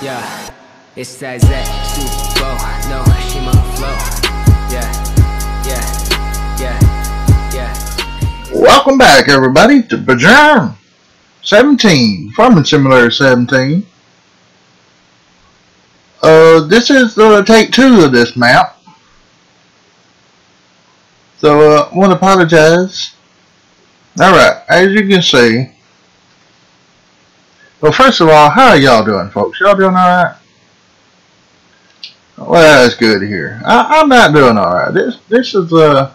Yeah, it's that Zach Super no Shima flow. Yeah, yeah, yeah, yeah. Welcome back, everybody, to Bajarn 17, Farming Simulator 17. Uh, this is uh, take two of this map. So, uh, I want to apologize. Alright, as you can see, well, first of all, how are y'all doing, folks? Y'all doing alright? Well, that's good to hear. I, am not doing alright. This, this is, uh,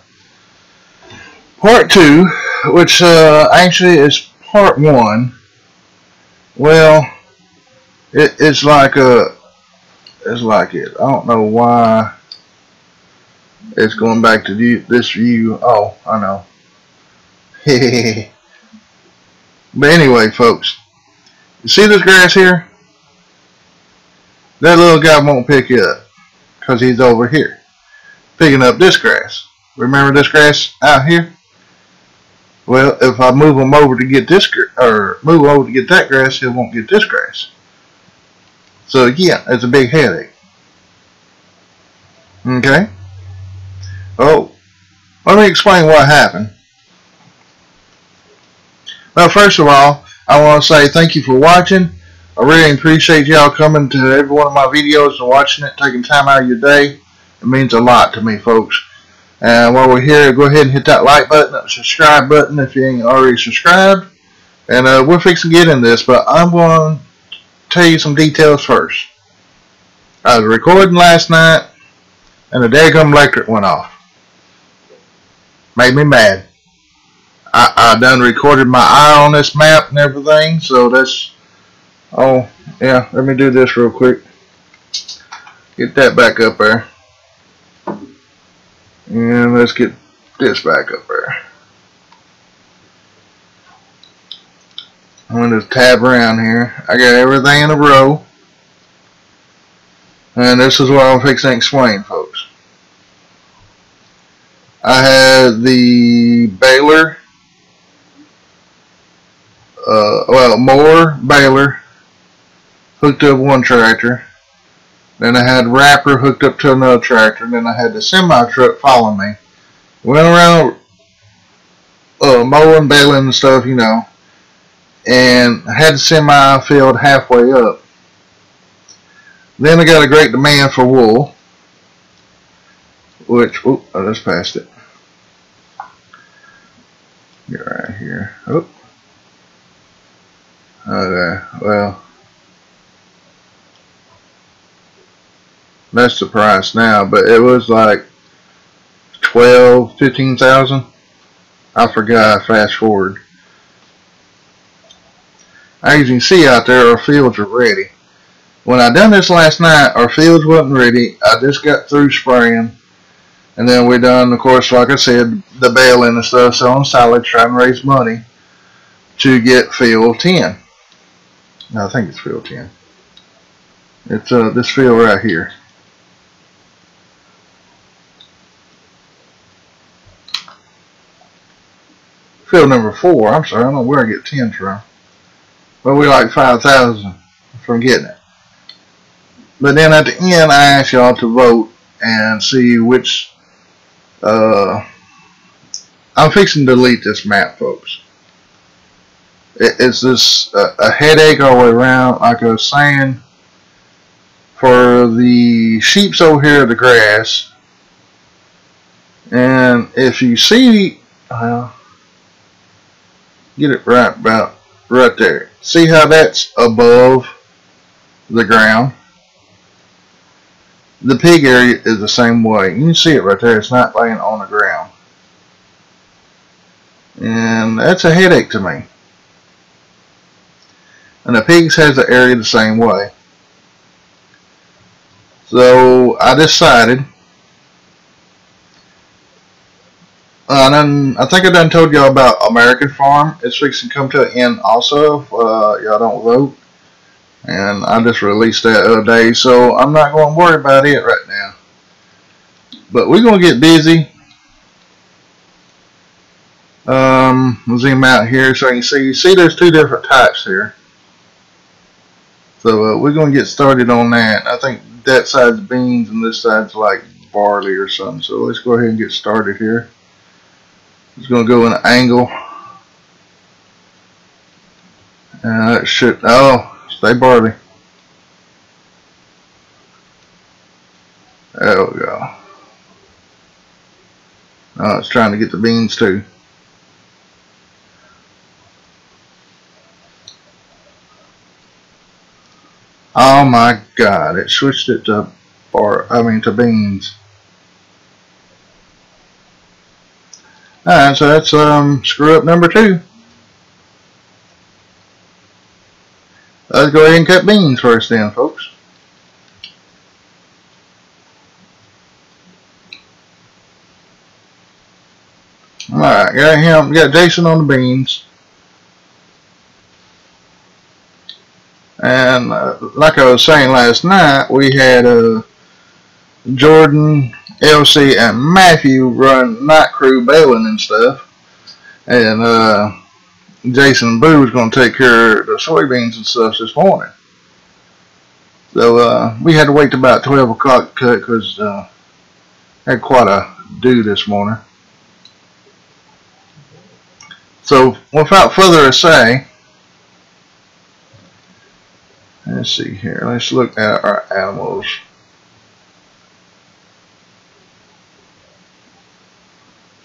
part two, which, uh, actually is part one. Well, it, it's like, a, it's like it. I don't know why it's going back to this view. Oh, I know. but anyway, folks, you see this grass here? That little guy won't pick it up because he's over here picking up this grass. Remember this grass out here? Well, if I move him over to get this, or move over to get that grass, he won't get this grass. So yeah, it's a big headache. Okay. Oh, let me explain what happened. Well, first of all, I want to say thank you for watching. I really appreciate y'all coming to every one of my videos and watching it, taking time out of your day. It means a lot to me, folks. And while we're here, go ahead and hit that like button, that subscribe button if you ain't already subscribed. And uh, we're fixing to get in this, but I'm going to tell you some details first. I was recording last night, and the daggum electric went off. Made me mad. I, I done recorded my eye on this map and everything, so that's, oh, yeah, let me do this real quick. Get that back up there. And let's get this back up there. I'm going to tab around here. I got everything in a row. And this is what I'm fixing to explain, folks. I had the baler, uh, well, mower, baler, hooked up one tractor. Then I had wrapper hooked up to another tractor. Then I had the semi truck following me. Went around uh, mowing, baling and stuff, you know. And I had the semi filled halfway up. Then I got a great demand for wool. Which, oh, I just passed it. Get right here. Oh. Okay, well. That's the price now, but it was like 12, 15,000. I forgot, fast forward. As you can see out there, our fields are ready. When I done this last night, our fields wasn't ready. I just got through spraying. And then we done, of course, like I said, the baling and stuff, selling silage, trying to raise money to get field 10. I think it's field 10. It's uh, this field right here. Field number 4, I'm sorry, I don't know where I get 10 from. But we like 5,000 from getting it. But then at the end, I ask y'all to vote and see which uh, I'm fixing to delete this map, folks. It, it's just a, a, headache all the way around. Like I was saying, for the sheep's over here, the grass. And if you see, well, get it right about right there. See how that's above the ground? The pig area is the same way. You can see it right there. It's not laying on the ground. And that's a headache to me. And the pigs has the area the same way. So I decided Uh, and I think I done told y'all about American Farm. It's fixing to come to an end also if uh, y'all don't vote and I just released that other day so I'm not going to worry about it right now but we're going to get busy um, zoom out here so you can see you see there's two different types here So uh, we're going to get started on that. I think that side's beans and this side's like barley or something. So let's go ahead and get started here. It's going to go in an angle. And that should, oh, stay barley. There we go. Oh, it's trying to get the beans too. Oh my god, it switched it to bar I mean to beans. Alright, so that's um screw up number two. Let's go ahead and cut beans first then, folks. Alright, got him, got Jason on the beans. And uh, like I was saying last night, we had uh, Jordan, LC, and Matthew run night crew baling and stuff. And uh, Jason Boo was going to take care of the soybeans and stuff this morning. So uh, we had to wait about 12 o'clock to cut because uh, had quite a do this morning. So without further ado, let's see here. Let's look at our animals.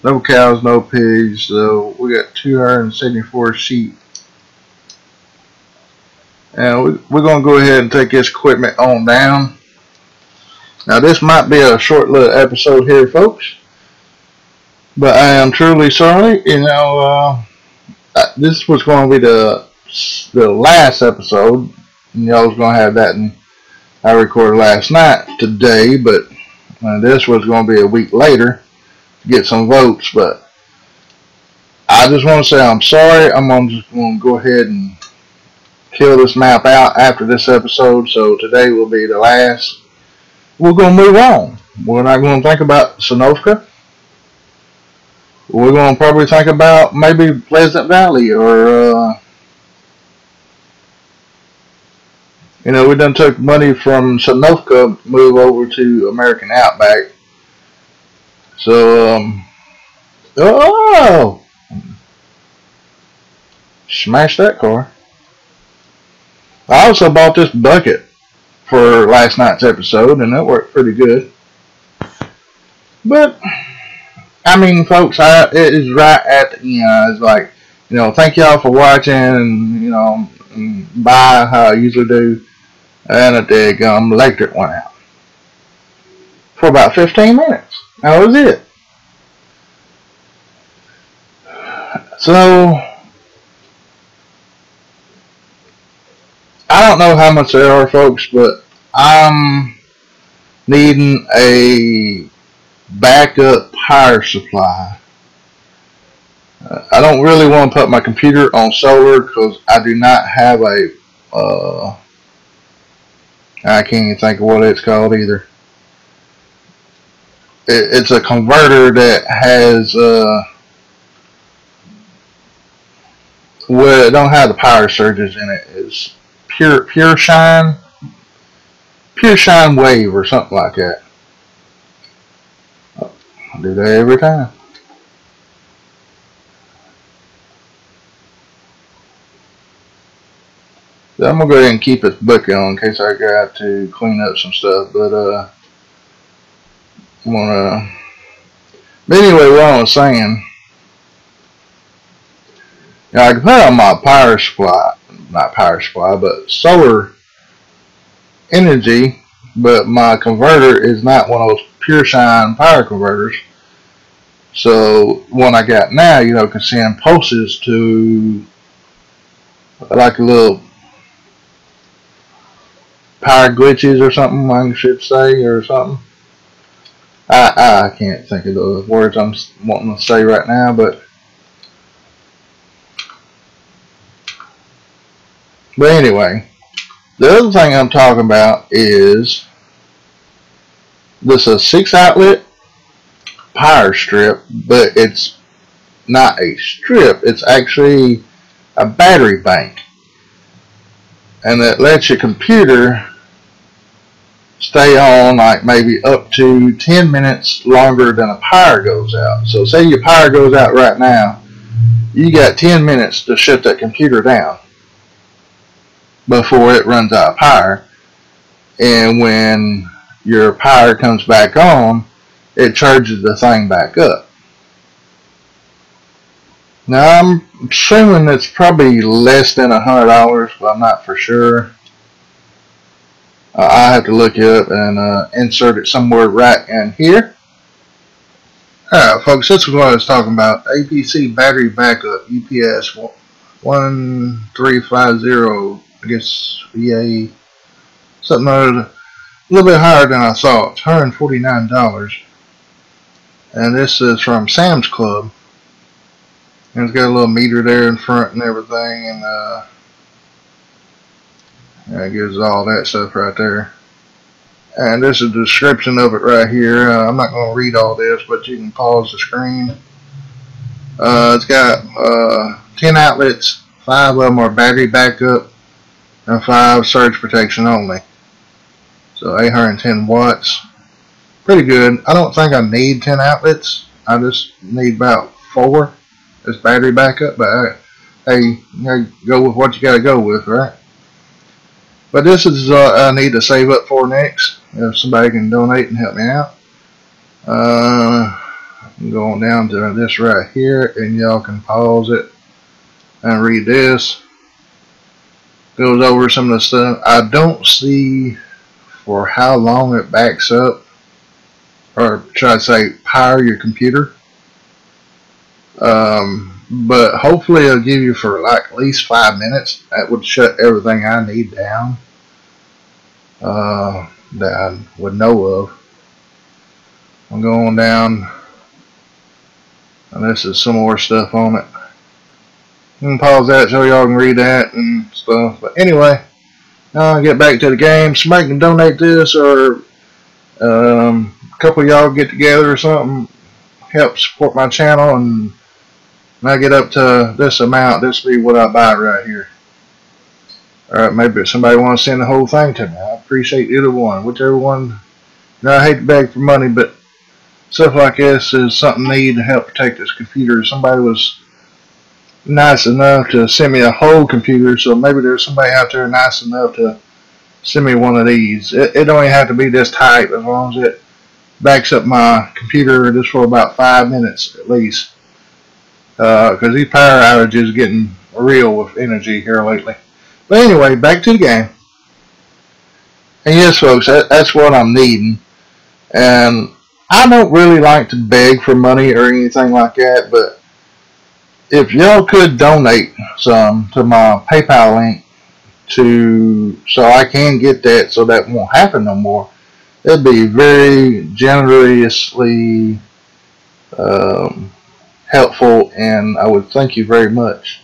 No cows, no pigs. So we got 274 sheep. And we're going to go ahead and take this equipment on down. Now this might be a short little episode here, folks. But I am truly sorry. You know, uh, this was going to be the the last episode. Y'all was going to have that and I recorded last night today, but uh, this was going to be a week later to get some votes. But I just want to say I'm sorry. I'm just going to go ahead and kill this map out after this episode. So today will be the last. We're going to move on. We're not going to think about Sosnovka we're going to probably think about maybe Pleasant Valley or, uh, you know, we done took money from Sosnovka, move over to American Outback. So, um, oh, smash that car. I also bought this bucket for last night's episode, and that worked pretty good. But I mean, folks, I, it is right at the end. It's like, you know, thank y'all for watching, and, you know, bye, how I usually do. And a dig um, electric went out. For about 15 minutes. That was it. So, I don't know how much there are, folks, but I'm needing a backup power supply. I don't really want to put my computer on solar because I do not have a, uh, I can't even think of what it's called either. It, it's a converter that has, uh, well, it don't have the power surges in it. It's pure, pure shine, pure shine wave or something like that. I do that every time. I'm gonna go ahead and keep this bucket on in case I got to clean up some stuff, but uh, I'm gonna. But anyway, what I was saying, you know, I can put on my power supply, not power supply, but solar energy, but my converter is not one of those pure shine power converters. So one I got now, you know, can send pulses to like a little power glitches or something, I should say, or something. I, I can't think of the words I'm wanting to say right now, but but anyway, the other thing I'm talking about is this is a six outlet power strip, but it's not a strip. It's actually a battery bank. And that lets your computer stay on like maybe up to 10 minutes longer than a power goes out. So say your power goes out right now, you got 10 minutes to shut that computer down before it runs out of power. And when your power comes back on, it charges the thing back up. Now I'm assuming it's probably less than a hundred dollars, but I'm not for sure. Uh, I have to look it up and uh, insert it somewhere right in here. Alright folks, this is what I was talking about. APC battery backup UPS 1350 I guess VA something a little bit higher than I thought. It's $149. And this is from Sam's Club. And it's got a little meter there in front and everything, and uh, it gives all that stuff right there. And this is the description of it right here. Uh, I'm not going to read all this, but you can pause the screen. Uh, it's got uh, 10 outlets, 5 of them are battery backup, and 5 surge protection only. So 810 watts. Pretty good. I don't think I need 10 outlets. I just need about 4 this battery backup, but I, hey, you gotta go with what you gotta go with, right? But this is uh, I need to save up for next. If somebody can donate and help me out. Uh, I'm going down to this right here, and y'all can pause it and read this. Goes over some of the stuff. I don't see for how long it backs up, or should I say, power your computer. Um, but hopefully it'll give you for like at least five minutes. That would shut everything I need down uh, that I would know of. I'm going down, and this is some more stuff on it. Can pause that so y'all can read that and stuff. But anyway, I'll get back to the game. Somebody can donate this, or um, a couple y'all get together or something, help support my channel and when I get up to this amount, this will be what I buy right here. Alright, maybe somebody wants to send the whole thing to me. I appreciate either one. Whichever one. Know, I hate to beg for money, but stuff like this is something needed to help protect this computer. Somebody was nice enough to send me a whole computer, so maybe there's somebody out there nice enough to send me one of these. It, it don't even have to be this type as long as it backs up my computer just for about five minutes at least because uh, these power outages getting real with energy here lately. But anyway, back to the game. And yes, folks, that, that's what I'm needing. And I don't really like to beg for money or anything like that, but if y'all could donate some to my PayPal link to so I can get that so that won't happen no more, it'd be very generously um, helpful and I would thank you very much.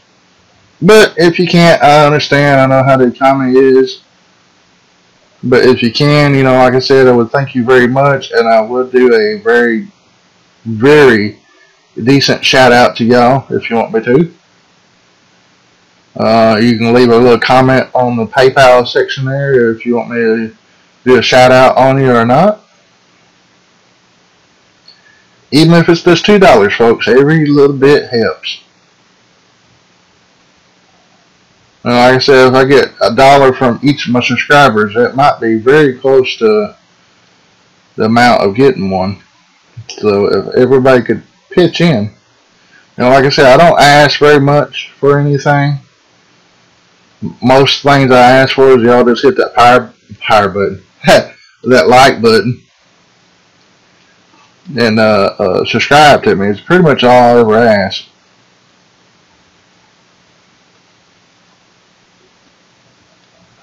But if you can't, I understand. I know how the economy is. But if you can, you know, like I said, I would thank you very much and I would do a very, very decent shout out to y'all if you want me to. Uh, you can leave a little comment on the PayPal section there if you want me to do a shout out on you or not. Even if it's just two dollars, folks, every little bit helps. And like I said, if I get a dollar from each of my subscribers, that might be very close to the amount of getting one. So if everybody could pitch in. Know, like I said, I don't ask very much for anything. Most things I ask for is y'all just hit that power power button, that like button, and uh, uh, subscribe to me. It's pretty much all I ever ask.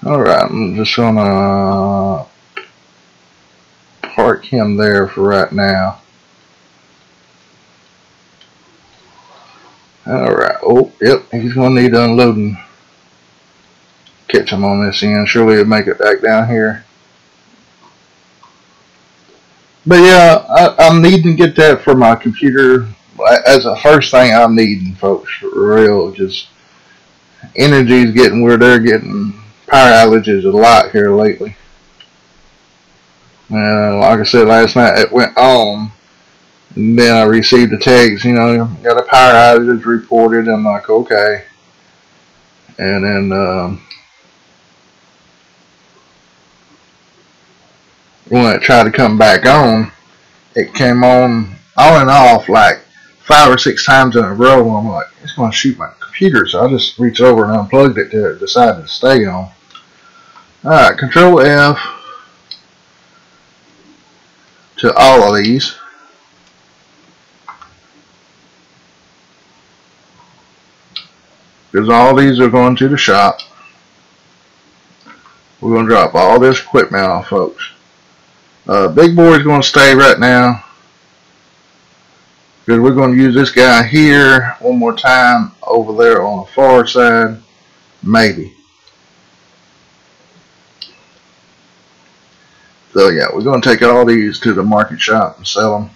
Alright, I'm just gonna park him there for right now. Alright, oh, yep, he's gonna need unloading. Catch him on this end. Surely he'll make it back down here. But yeah, I, I'm needing to get that for my computer as a first thing I'm needing, folks. For real, just energy's getting where they're getting power outages a lot here lately. And like I said last night, it went on. And then I received a text, you know, got a power outage reported. I'm like, okay. And then um, when it tried to come back on, it came on on and off like five or six times in a row. I'm like, it's going to shoot my computer. So I just reached over and unplugged it to decide to stay on. Alright, Control F to all of these. Because all these are going to the shop. We're going to drop all this equipment off, folks. Uh, big boy is going to stay right now. Because we're going to use this guy here one more time over there on the far side. Maybe. So yeah, we're going to take all these to the market shop and sell them.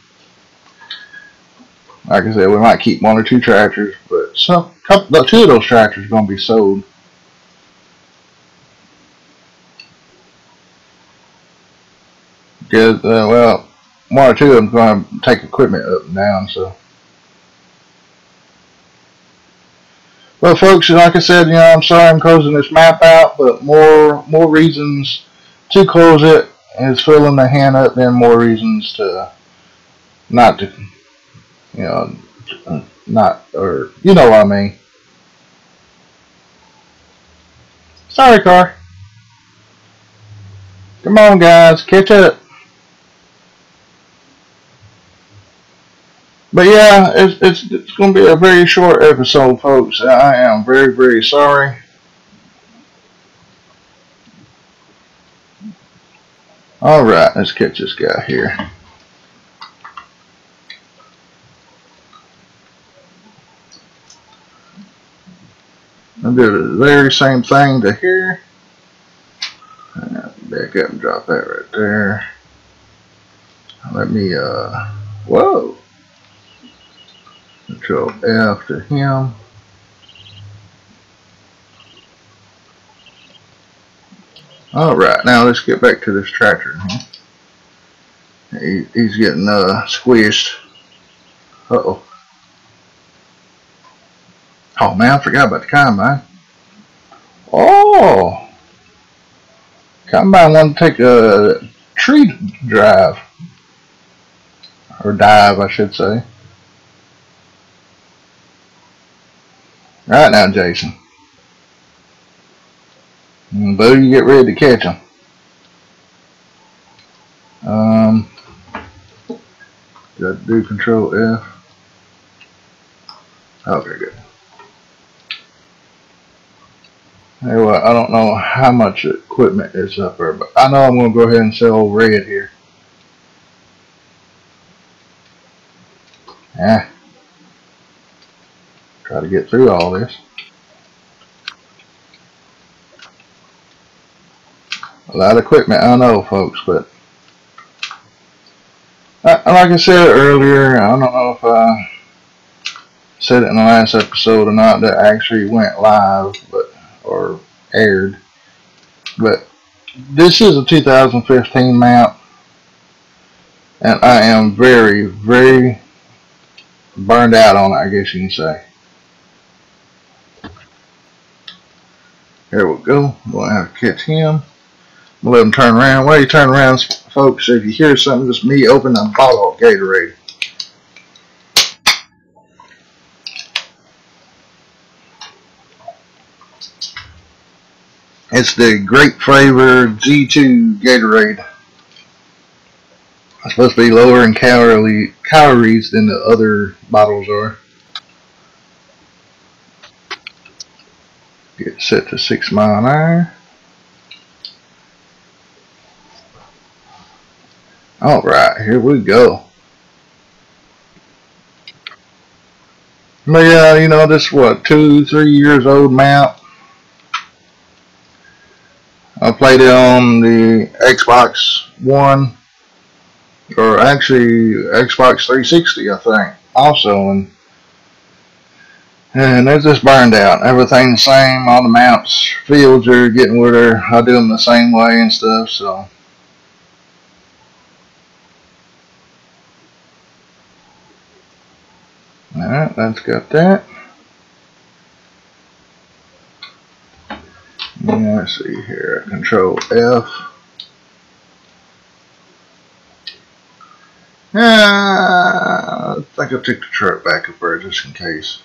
Like I said, we might keep one or two tractors, but some couple, two of those tractors are going to be sold. Because, uh, well, one or two of them going to take equipment up and down, so. Well, folks, like I said, you know, I'm sorry I'm closing this map out, but more more reasons to close it is filling the hand up, then more reasons to not to, you know, not, or, you know what I mean. Sorry, car. Come on, guys, catch up. But yeah, it's, it's, it's going to be a very short episode, folks. I am very, very sorry. Alright, let's catch this guy here. I'll do the very same thing to here. Back up and drop that right there. Let me, uh, whoa. Control F to him. Alright, now let's get back to this tractor. He, he's getting uh, squished. Uh-oh. Oh man, I forgot about the combine. Oh! Combine want to take a tree drive. Or dive, I should say. Right now, Jason. And Boo, you get ready to catch them. Um, got to do Control F. Okay, good. Anyway, I don't know how much equipment is up there, but I know I'm going to go ahead and sell red here. Yeah. Try to get through all this. A lot of equipment, I know, folks, but uh, like I said earlier, I don't know if I said it in the last episode or not that actually went live, but or aired. But this is a 2015 map, and I am very, very burned out on it, I guess you can say. There we go. We'll have to catch him. We'll let him turn around. While you turn around, folks, if you hear something, just me open a bottle of Gatorade. It's the grape flavor G2 Gatorade. It's supposed to be lower in calorie, calories than the other bottles are. Get set to 6 mile an hour. Alright, here we go. But yeah, you know, this what, two, three years old map. I played it on the Xbox One, or actually Xbox 360, I think, also, and And they're just burned out. Everything's the same. All the mounts, fields are getting where I do them the same way and stuff. So. Alright, that's got that. Let's see here. Control F. Yeah, I think I'll take the truck back up there just in case.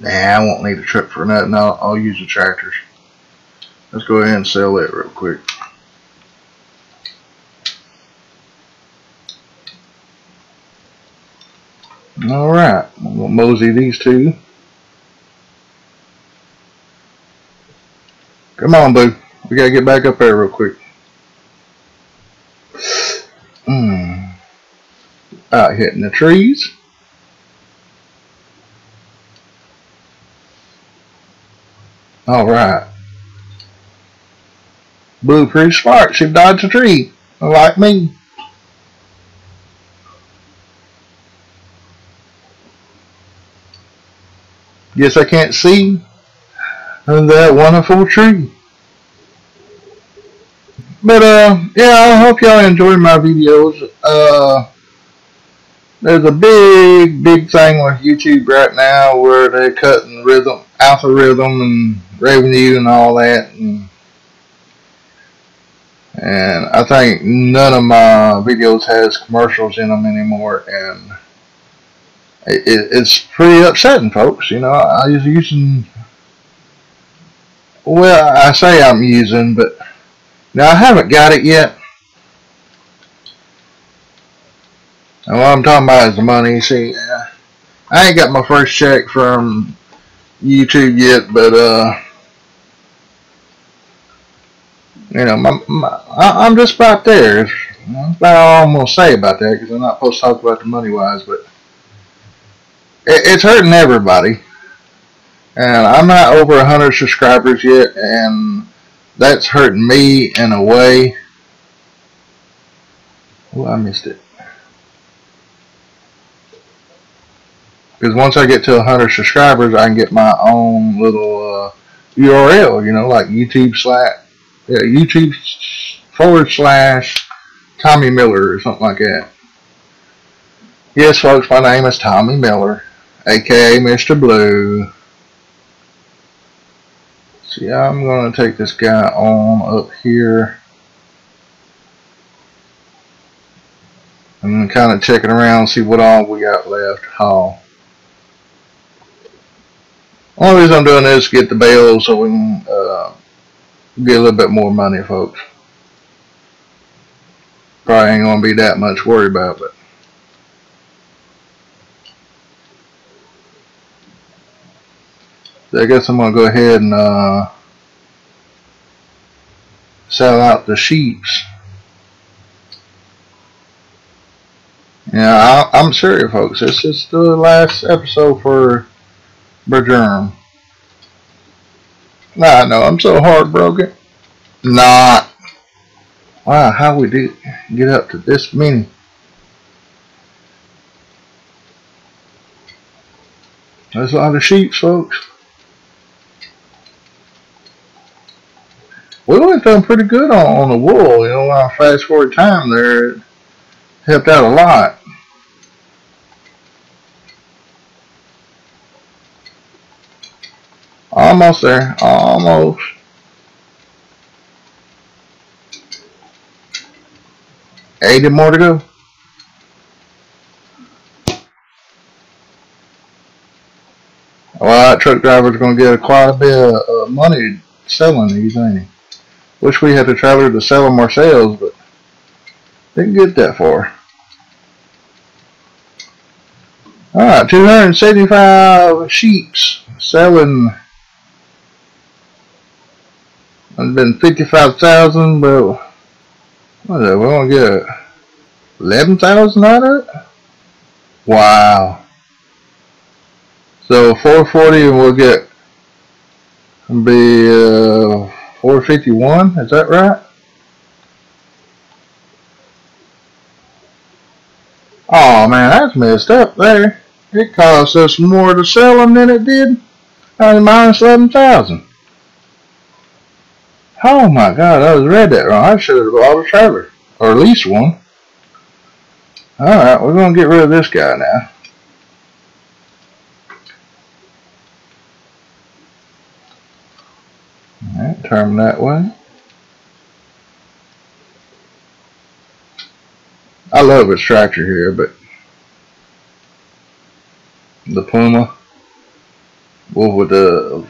Nah, I won't need a truck for nothing. I'll, I'll use the tractors. Let's go ahead and sell it real quick. Alright, I'm going to mosey these two. Come on, boo. We got to get back up there real quick. Hmm. Out hitting the trees. Alright. Blue pretty smart. She dodged a tree. Like me. Guess I can't see that wonderful tree. But uh, yeah, I hope y'all enjoy my videos. Uh, there's a big, big thing with YouTube right now where they're cutting rhythm, algorithm, and revenue and all that, and and I think none of my videos has commercials in them anymore, and it, it's pretty upsetting, folks. You know, I was using, well, I say I'm using, but now I haven't got it yet. And what I'm talking about is the money. See, I ain't got my first check from YouTube yet, but uh, you know, my, my, I, am just about there. That's about all I'm gonna say about that because I'm not supposed to talk about the money wise, but it's hurting everybody. And I'm not over 100 subscribers yet, and that's hurting me in a way. Oh, I missed it. Because once I get to 100 subscribers, I can get my own little uh, URL, you know, like YouTube slash, yeah, YouTube forward slash Tommy Miller or something like that. Yes, folks, my name is Tommy Miller aka Mr. Blue. See, I'm going to take this guy on up here. I'm kind of checking around, see what all we got left haul. Only reason I'm doing this is get the bales so we can uh, get a little bit more money, folks. Probably ain't going to be that much worry about it. So I guess I'm going to go ahead and uh, sell out the sheeps. Yeah, I, am serious, folks. This is the last episode for Bergerm. Nah, I know. I'm so heartbroken. Not. Wow, how we did get up to this many. That's a lot of sheep, folks. we went done pretty good on, on the wool. You know, I fast forward time there, it helped out a lot. Almost there. Almost. Eighty more to go. Well, that truck driver's going to get quite a bit of uh, money selling these, ain't he? Wish we had a trailer to sell them ourselves, but didn't get that far. Alright, 275 sheeps selling. It's been 55,000, but what is it? We're to get 11,000 out of it? Wow. So 440 and we'll get be uh, 451, is that right? Oh man, that's messed up there. It cost us more to sell them than it did. I minus 11,000. Oh my god, I was read that wrong. I should have bought a trailer. Or at least one. Alright, we're going to get rid of this guy now. Alright, turn that way. I love its tractor here, but the Puma with the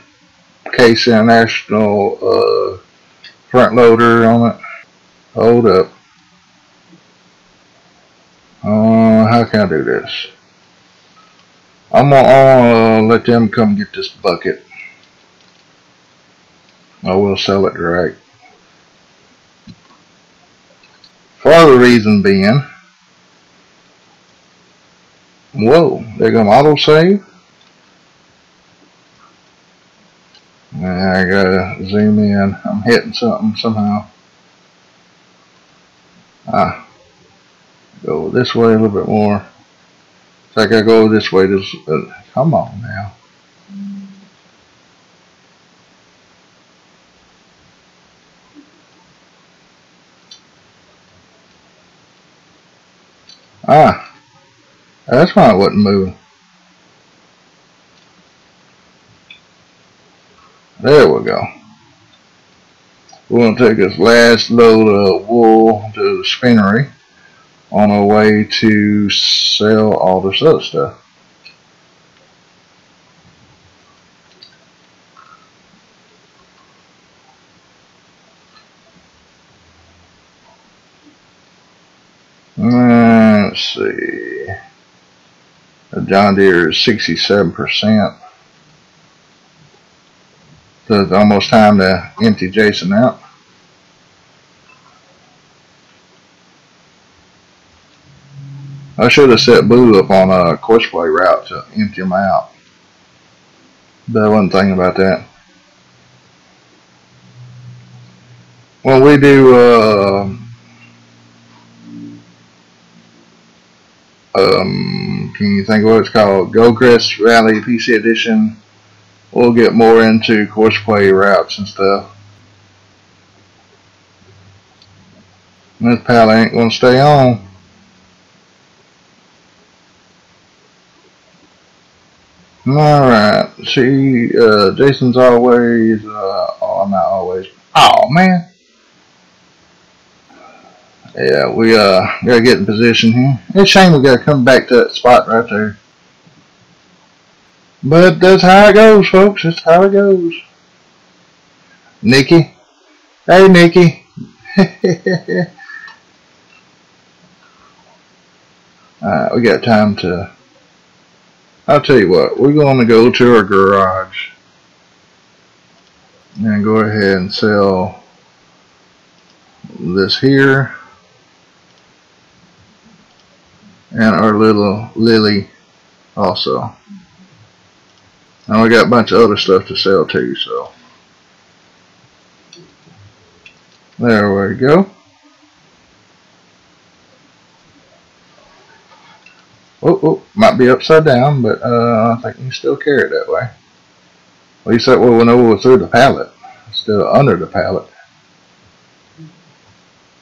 Case International uh, front loader on it. Hold up. Uh, how can I do this? I'm gonna uh, let them come get this bucket. I will sell it direct. For the reason being, whoa, they're gonna auto save. I gotta zoom in. I'm hitting something somehow. Ah, go this way a little bit more. Like I go this way. This, uh, come on now. Ah, that's why it wasn't moving. There we go. We're going to take this last load of wool to the spinnery on our way to sell all this other stuff. Let's see. The John Deere is 67%. So it's almost time to empty Jason out. I should have set Boo up on a courseplay route to empty him out. But I wasn't thinking about that. When we do uh, um, can you think of what it's called? Goldcrest Valley PC Edition we'll get more into courseplay routes and stuff. This pal ain't gonna stay on. Alright, see, uh, Jason's always, uh, oh, not always, oh man. Yeah, we, uh, gotta get in position here. It's a shame we gotta come back to that spot right there. But that's how it goes, folks. That's how it goes. Nikki. Hey, Nikki. Alright, we got time to... I'll tell you what. We're going to go to our garage. And go ahead and sell this here. And our little lily also. And we got a bunch of other stuff to sell too, so. There we go. Oh, oh, might be upside down, but uh, I think you can still carry it that way. At least that way we'll know we're through the pallet still under the pallet.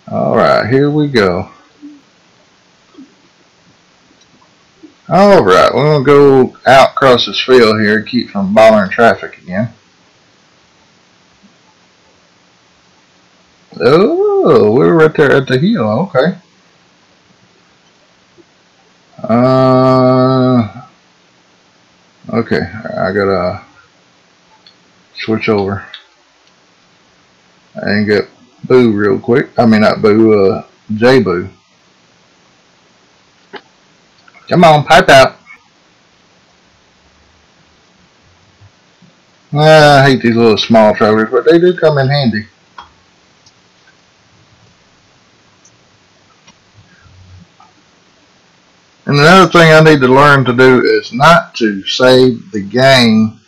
Alright, here we go. Alright, to go out across this field here, and keep from bothering traffic again. Oh, we're right there at the hill, okay. Uh, okay, I gotta switch over and get Boo real quick. I mean, not Boo, uh, J Boo. Come on, pipe out. Uh, I hate these little small trailers, but they do come in handy. And another thing I need to learn to do is not to save the game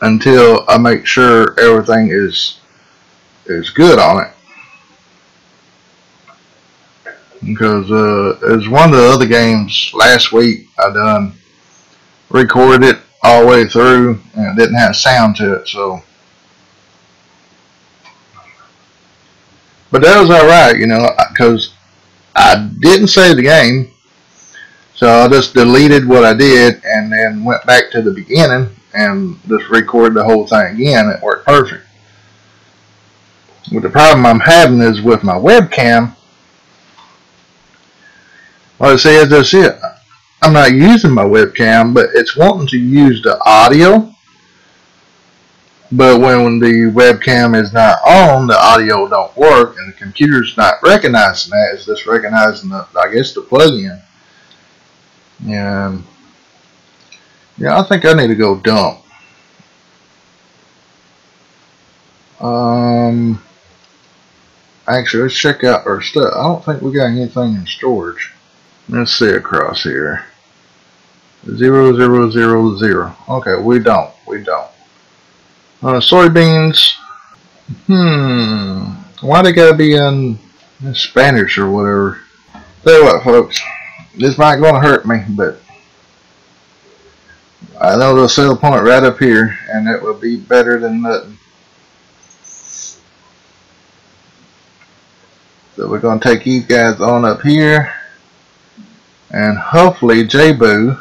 until I make sure everything is is good on it. Because uh, was one of the other games last week I done recorded it all the way through and it didn't have sound to it so. But that was alright you know because I didn't save the game. So I just deleted what I did and then went back to the beginning and just recorded the whole thing again. It worked perfect. But the problem I'm having is with my webcam like I say, that's it. I'm not using my webcam, but it's wanting to use the audio. But when the webcam is not on, the audio don't work, and the computer's not recognizing that. It's just recognizing the, I guess, the plug-in. And yeah, I think I need to go dump. Um, actually, let's check out our stuff. I don't think we got anything in storage. Let's see across here. Zero, zero, zero, zero. Okay, we don't. We don't. Uh, soybeans. Hmm. Why they gotta be in Spanish or whatever? Tell you what, folks. This might gonna hurt me, but I know they'll sell point right up here, and it will be better than nothing. So we're gonna take these guys on up here and hopefully J-Boo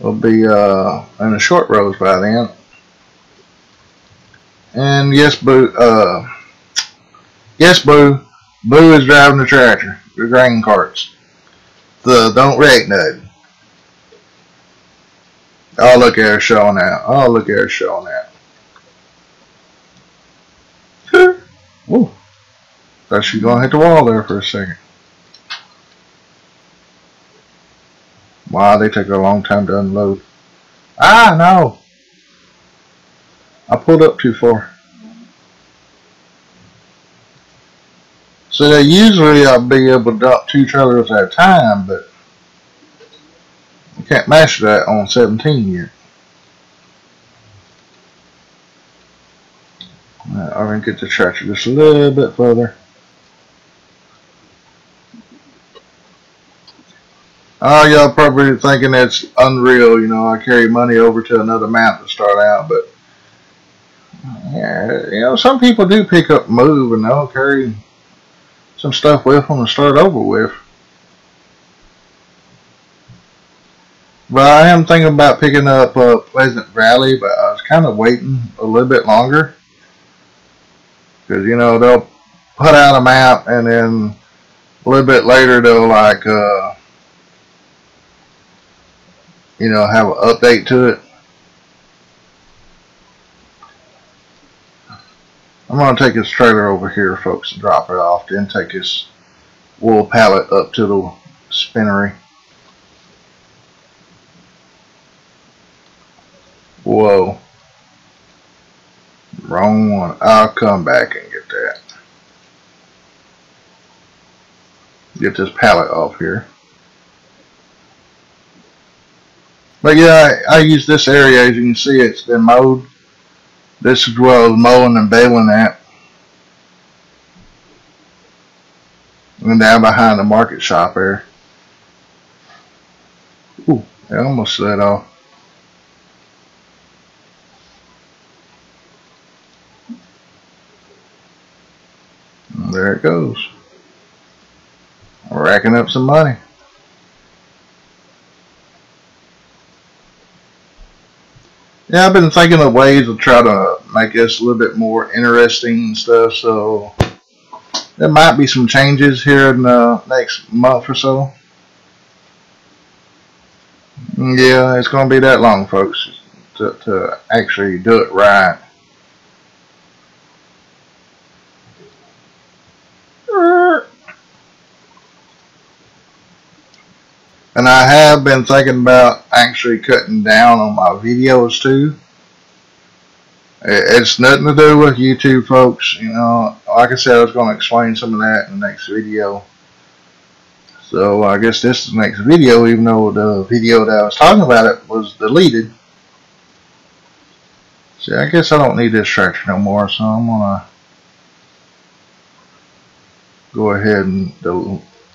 will be uh, in the short rows by then. And yes, Boo, uh, yes, Boo, Boo is driving the tractor, the grain carts. The don't wreck nothing. Oh, look at her showing out. Oh, look at her showing out. Ooh. Thought she gonna hit the wall there for a second. Wow, they take a long time to unload. Ah, no! I pulled up too far. So usually I'll be able to dump two trailers at a time, but I can't master that on 17 yet. I'm going to get the tractor just a little bit further. Oh, y'all probably thinking that's unreal. You know, I carry money over to another map to start out, but yeah, you know, some people do pick up move and they'll carry some stuff with them to start over with. But I am thinking about picking up uh, Pleasant Valley, but I was kind of waiting a little bit longer. Because, you know, they'll put out a map and then a little bit later they'll like uh, you know, have an update to it. I'm going to take this trailer over here, folks, and drop it off, then take this wool pallet up to the spinnery. Whoa. Wrong one. I'll come back and get that. Get this pallet off here. But yeah, I, I use this area, as you can see, it's been mowed. This is where I was mowing and baling at. And down behind the market shop there. Ooh, I almost set off. And there it goes. Racking up some money. Yeah, I've been thinking of ways to try to make this a little bit more interesting and stuff. So there might be some changes here in the next month or so. Yeah, it's going to be that long, folks, to, to actually do it right. And I have been thinking about actually cutting down on my videos too. It's nothing to do with YouTube, folks. You know, like I said, I was going to explain some of that in the next video. So I guess this is the next video, even though the video that I was talking about it was deleted. See, I guess I don't need this tractor no more, so I'm to go ahead and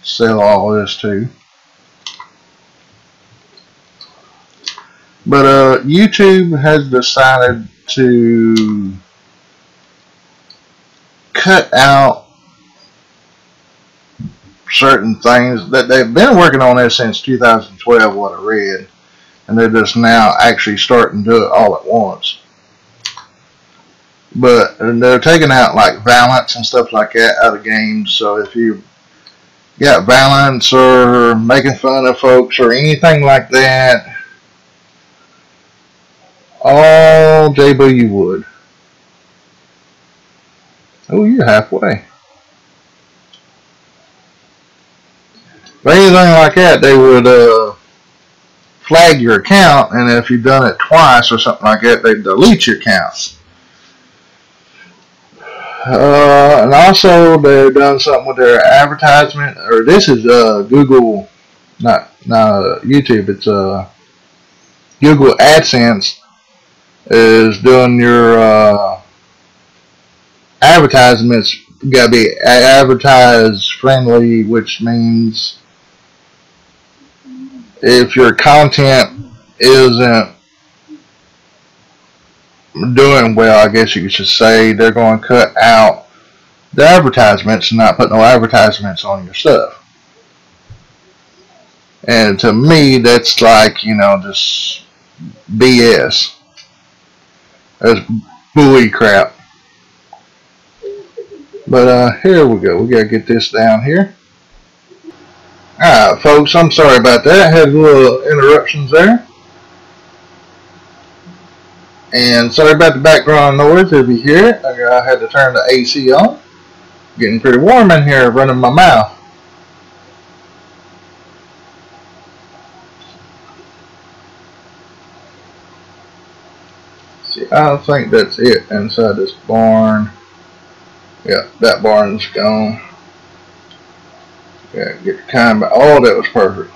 sell all this too. But uh, YouTube has decided to cut out certain things that they've been working on this since 2012 what I read. And they're just now actually starting to do it all at once. But they're taking out like violence and stuff like that out of games. So if you got violence or making fun of folks or anything like that all JB you would oh you're halfway But anything like that, they would uh, flag your account, and if you've done it twice or something like that, they delete your account. Uh, and also, they've done something with their advertisement, or this is uh, Google, not not YouTube. It's uh, Google AdSense is doing your uh, advertisements. Got to be advertise friendly, which means if your content isn't doing well, I guess you should say, they're going to cut out the advertisements and not put no advertisements on your stuff. And to me, that's like, you know, just BS. That's buoy crap. But uh, here we go. We got to get this down here. Alright folks, I'm sorry about that. I had a little interruptions there. And sorry about the background noise if you hear it. I had to turn the AC on. Getting pretty warm in here running my mouth. See, I think that's it inside this barn. Yeah, that barn's gone. Yeah, get the time, all that was perfect.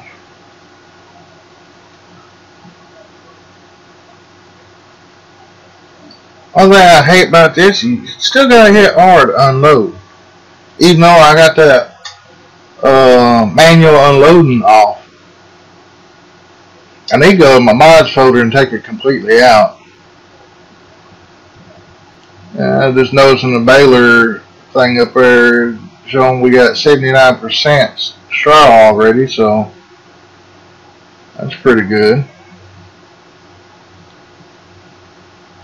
One thing I hate about this, you still gotta hit R to unload. Even though I got that uh, manual unloading off. I need to go in my mods folder and take it completely out. Uh, just noticing the baler thing up there showing we got 79% straw already, so that's pretty good.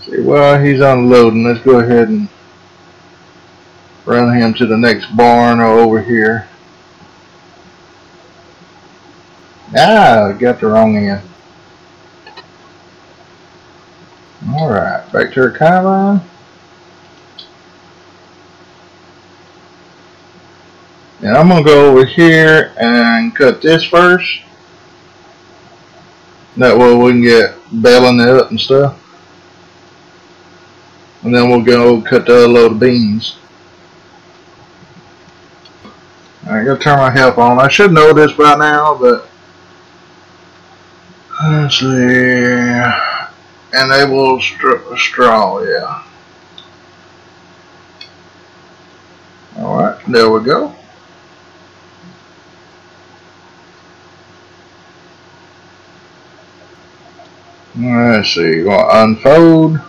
See, well, he's unloading. Let's go ahead and run him to the next barn or over here. Ah, got the wrong end. Alright, back to our combine. And I'm going to go over here and cut this first. That way we can get baling it up and stuff. And then we'll go cut the other load of beans. I gotta turn my help on. I should know this by now, but let's see. Enable straw, yeah. Alright, there we go. Let's see, you want to unfold.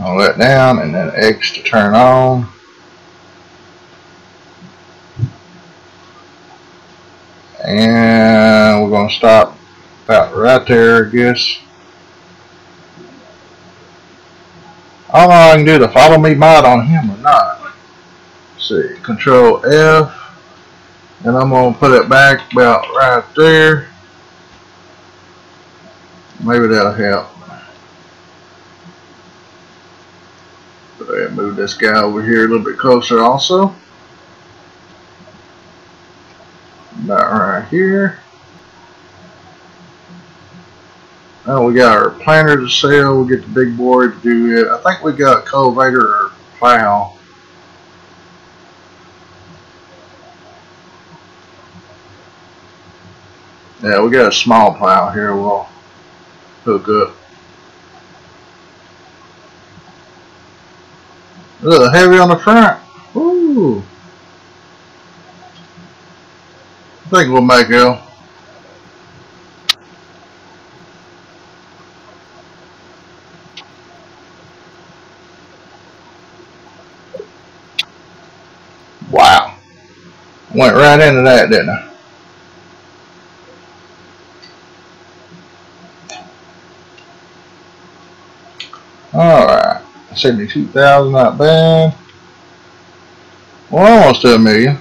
I'll let down and then X to turn on. And we're going to stop about right there, I guess. I don't know if I can do the follow me mod on him or not. Let's see, control F. And I'm going to put it back about right there. Maybe that'll help. But I move this guy over here a little bit closer also. About right here. Oh, we got our planter to sell. We'll get the big boy to do it. I think we got a cultivator or plow. Yeah, we got a small plow here. We'll Oh, hook up. A little heavy on the front. Ooh. Ooh. I think we'll make it. Wow. Went right into that, didn't I? Alright. 72,000, not bad. Well, almost to a million.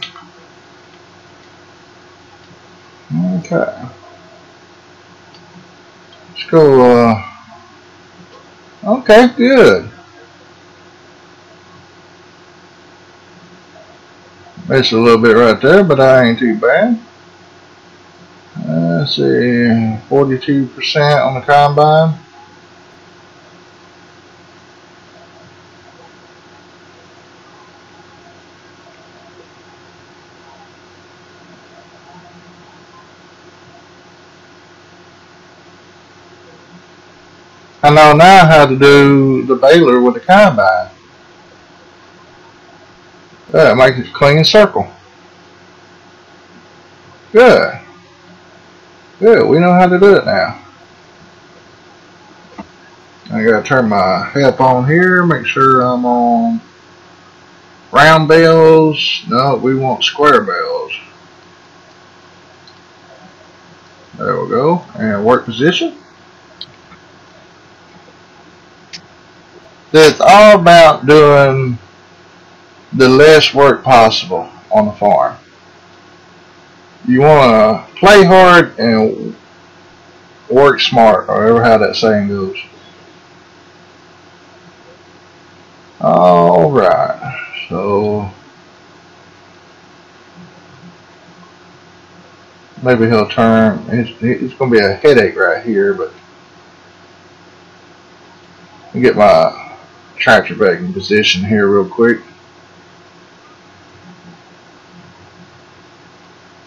Okay. Let's go, uh, okay, good. Missed a little bit right there, but I ain't too bad. Let's see, 42% on the combine. I know now how to do the baler with the combine. Yeah, make it clean circle. Good. Good, we know how to do it now. I gotta turn my help on here, make sure I'm on round bales. No, we want square bales. There we go. And work position. It's all about doing the less work possible on the farm. You want to play hard and work smart, or ever how that saying goes. Alright, so maybe he'll turn, it's, it's going to be a headache right here, but get my tractor back in position here real quick.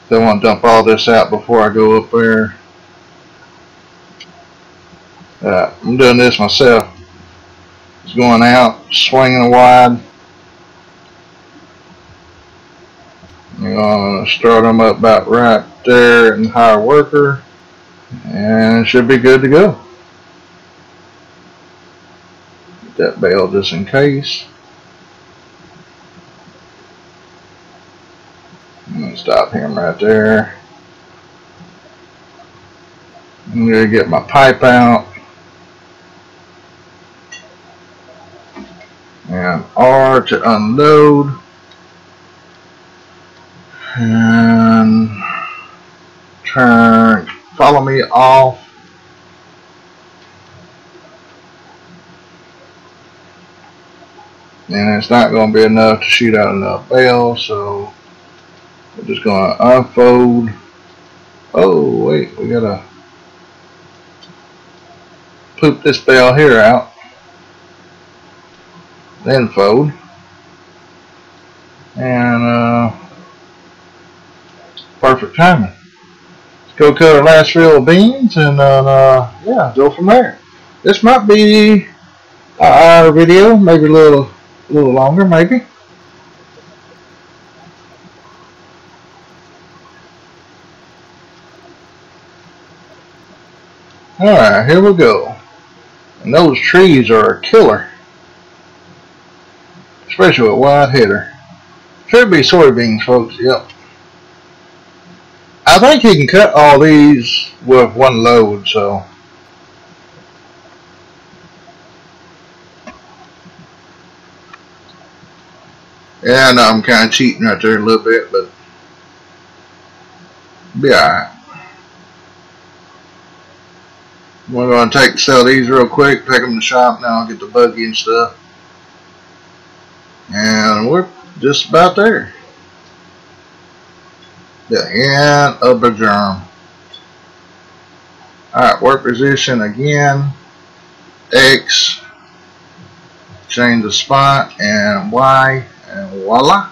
Don't want to dump all this out before I go up there. Uh, I'm doing this myself. It's going out, swinging wide. I'm going to start them up about right there and hire worker. And it should be good to go. Get that bale just in case. I'm going to stop him right there. I'm going to get my pipe out. And R to unload. And turn, follow me off. And it's not going to be enough to shoot out enough bale, so we're just going to unfold. Oh, wait, we got to poop this bale here out. Then fold. And, uh, perfect timing. Let's go cut our last reel of beans and, then uh, yeah, go from there. This might be our video, maybe a little, a little longer, maybe. Alright, here we go. And those trees are a killer. Especially with wide header. Should be soybeans, folks, yep. I think you can cut all these with one load, so. Yeah, I know I'm kind of cheating right there a little bit, but be alright. We're going to take sell these real quick, take them to the shop, now get the buggy and stuff. And we're just about there. The end of the germ. Alright, work position again. X. Change the spot and Y and voila.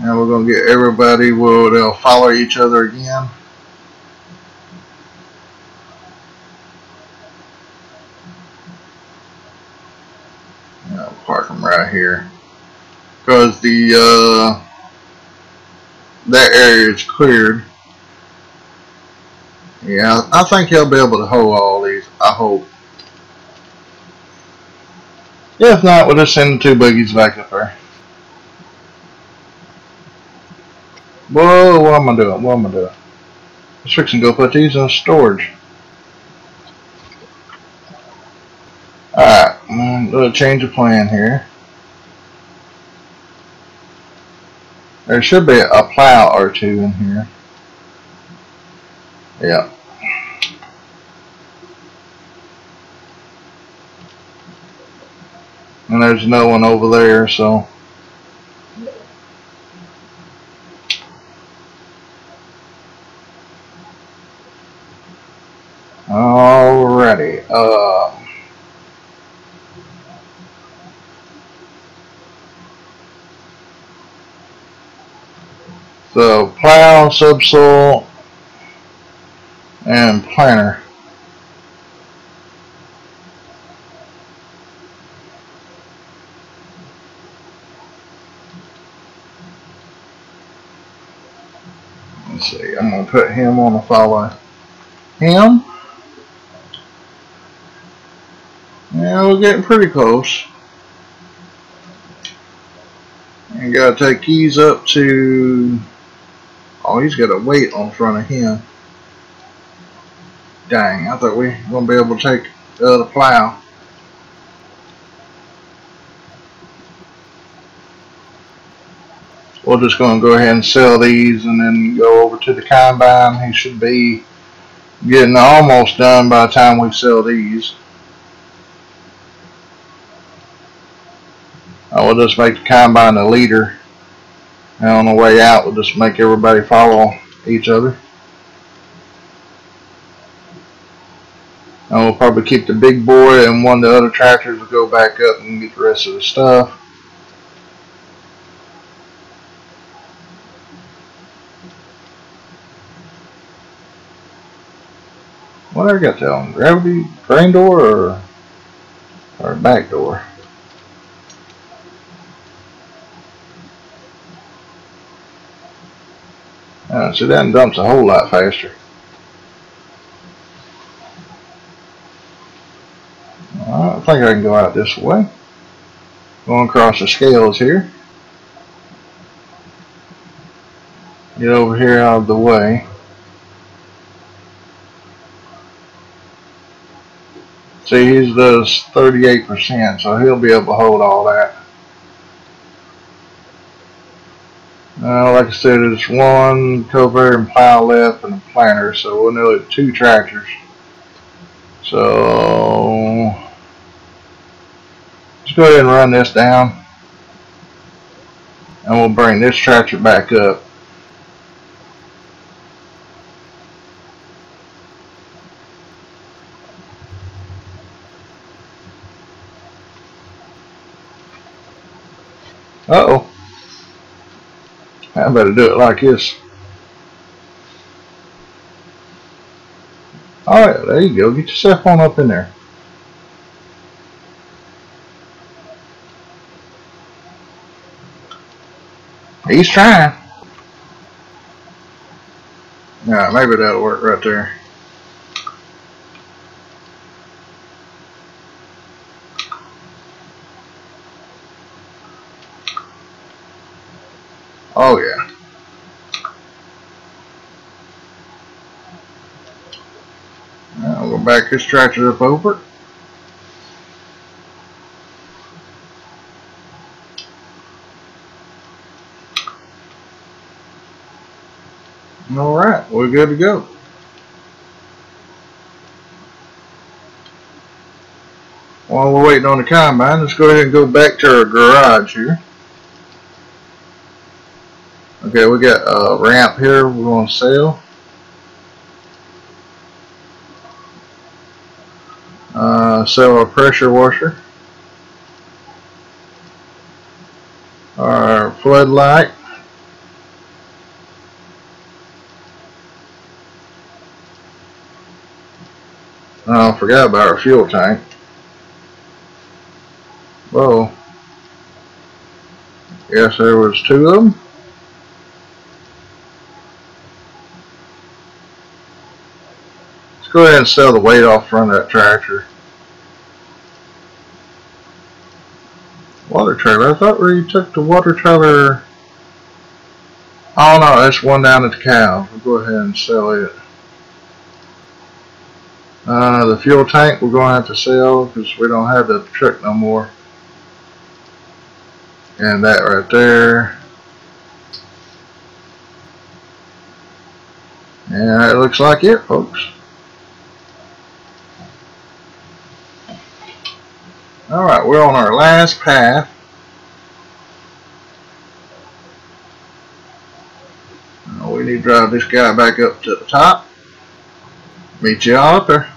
Now we're going to get everybody will they'll follow each other again. I'll park them right here. Because the uh, that area is cleared. Yeah, I think he'll be able to hold all these. I hope. If not, we'll just send the two buggies back up there. Whoa, what am I doing? What am I doing? Let's fix and go put these in storage. Alright, I'm going to change the plan here. There should be a plow or two in here. Yeah. And there's no one over there, so. Alrighty. Uh. So plow, subsoil, and planner. Let's see, I'm going to put him on the follow. Him. Yeah, we're getting pretty close. And got to take keys up to... Oh, he's got a weight on front of him. Dang, I thought we were going to be able to take the plow. We're just going to go ahead and sell these and then go over to the combine. He should be getting almost done by the time we sell these. I will just make the combine a leader. And on the way out, we'll just make everybody follow each other. And we'll probably keep the big boy and one of the other tractors will go back up and get the rest of the stuff. What I got that on? Gravity, grain door, or, or back door? Uh, so that dumps a whole lot faster. I think I can go out this way. Going across the scales here. Get over here out of the way. See, he's does 38%, so he'll be able to hold all that. Uh, like I said, it's one cover and plow left and a planter, so we'll need two tractors. So go ahead and run this down, and we'll bring this tractor back up. Uh oh. I better do it like this. Alright, there you go. Get yourself on up in there. He's trying. Yeah, maybe that'll work right there. Oh yeah. Now we'll back this tractor up over. Alright, we're good to go. While we're waiting on the combine, let's go ahead and go back to our garage here. Okay, we got a ramp here we're going to sell. Uh, sell a pressure washer. Our floodlight. Oh, I forgot about our fuel tank. Whoa. Yes, there was two of them. Let's go ahead and sell the weight off front of that tractor. Water trailer. I thought we took the water trailer. Oh no, that's one down at the cow. We'll go ahead and sell it. Uh, the fuel tank we're going to have to sell because we don't have the truck no more. And that right there. And it looks like it, folks. Alright, we're on our last path. Now we need to drive this guy back up to the top. Meet you all up there.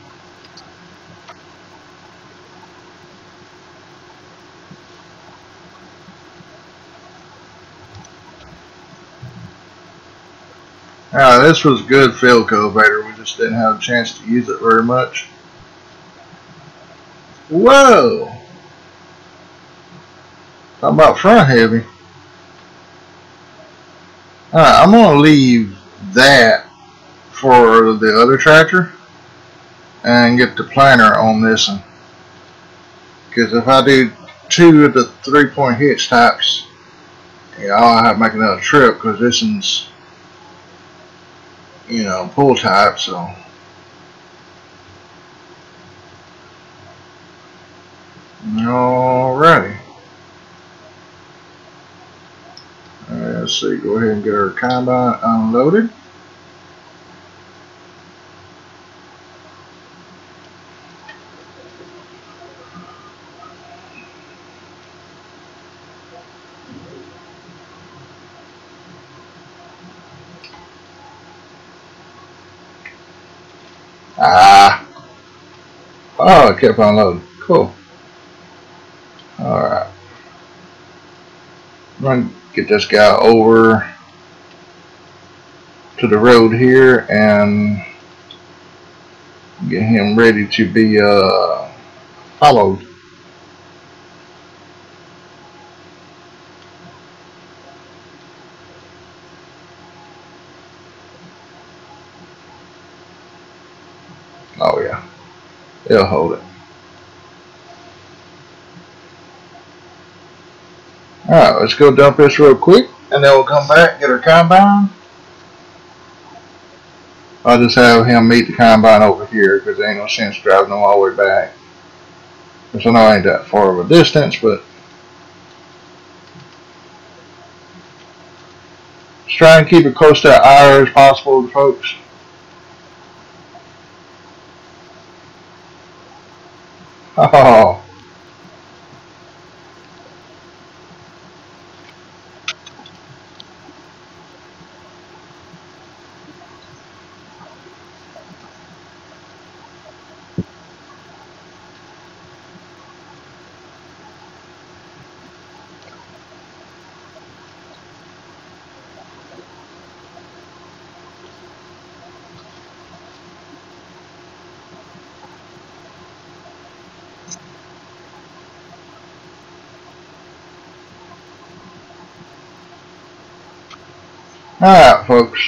Alright, this was good field cultivator. We just didn't have a chance to use it very much. Whoa! Talk about front heavy. Alright, I'm going to leave that for the other tractor and get the planter on this one. Because if I do two of the three point hitch types, yeah, I'll have to make another trip because this one's, you know, pull type, so. Alrighty. Let's see, go ahead and get our combine unloaded. Ah. Oh, it kept unloading. Cool. Alright. Run get this guy over to the road here and get him ready to be uh, followed. Oh yeah, it'll hold it. Alright, let's go dump this real quick and then we'll come back get our combine. I'll just have him meet the combine over here because there ain't no sense driving them all the way back. Because I know I ain't that far of a distance, but let's try and keep it close to that IR as possible, folks. Oh. Alright, folks.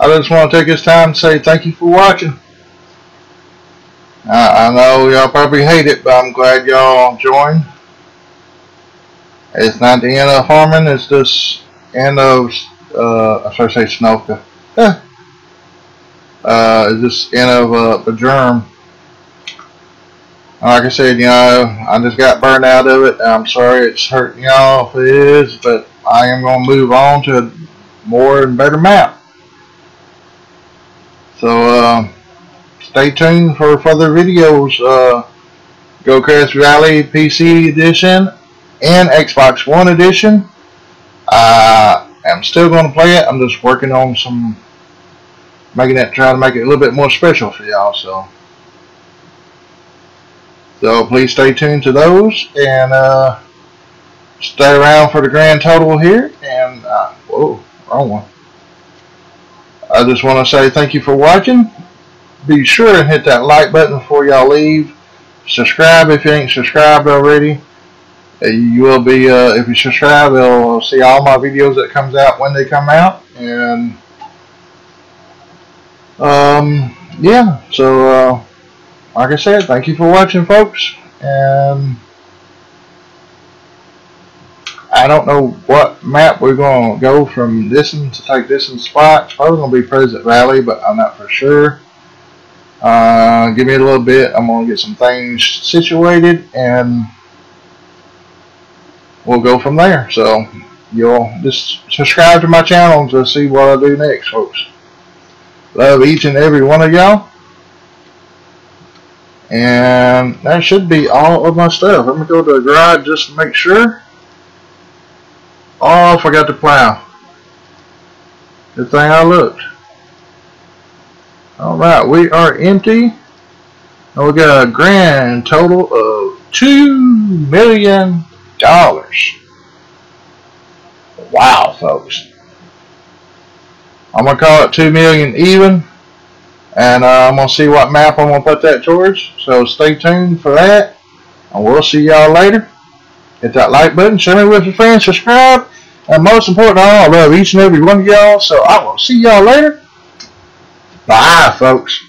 I just want to take this time to say thank you for watching. I, I know y'all probably hate it, but I'm glad y'all joined. It's not the end of Harmon, it's just end of, uh, I should say Sosnovka. uh, it's just end of uh, the germ. Like I said, you know, I just got burned out of it. I'm sorry it's hurting y'all if it is, but I am going to move on to more and better map. So uh, stay tuned for further videos. Uh, Goldcrest Valley PC Edition and Xbox One Edition. Uh, I'm still going to play it. I'm just working on some making it, trying to make it a little bit more special for y'all. So, so please stay tuned to those and uh, stay around for the grand total here. And uh, whoa wrong one. I just want to say thank you for watching. Be sure and hit that like button before y'all leave. Subscribe if you ain't subscribed already. you will be uh, if you subscribe you'll see all my videos that comes out when they come out and um, yeah so uh, like I said thank you for watching folks and I don't know what map we're going to go from this one to take this one spot. It's probably going to be Pleasant Valley, but I'm not for sure. Uh, give me a little bit. I'm going to get some things situated and we'll go from there. So you'll just subscribe to my channel to see what I do next, folks. Love each and every one of y'all. And that should be all of my stuff. Let me go to the garage just to make sure. Oh, I forgot to plow. Good thing I looked. Alright, we are empty. And we got a grand total of two million dollars. Wow, folks. I'm gonna call it 2 million even. And uh, I'm gonna see what map I'm gonna put that towards. So stay tuned for that. And we'll see y'all later. Hit that like button, share me with your friends, subscribe. And most important of all, I love each and every one of y'all. So I will see y'all later. Bye, folks.